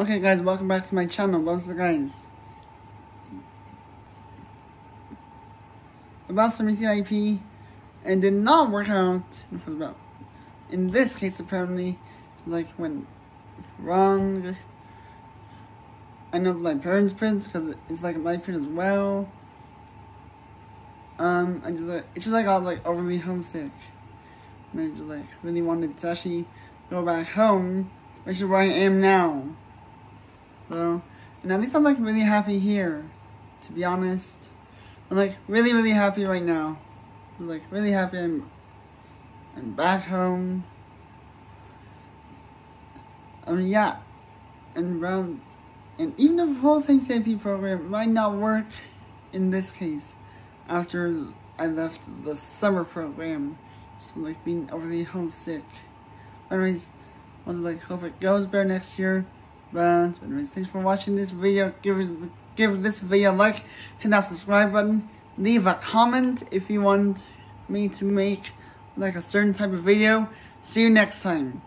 Okay guys, welcome back to my channel. What's the guys? About some CIP and did not work out about in this case apparently like went wrong. I know my parents' prints because it's like my print as well. Um, I just like it's just like I got like overly homesick, and I just like really wanted to actually go back home, which is where I am now. So, and at least I'm like really happy here, to be honest. I'm like really really happy right now. I'm like really happy I'm I'm back home. I mean yeah, and around and even the full-time CIP program might not work in this case after I left the summer program. So like being overly homesick. Anyways, I want to like hope it goes better next year. But thanks for watching this video. Give give this video a like, hit that subscribe button, leave a comment if you want me to make like a certain type of video. See you next time.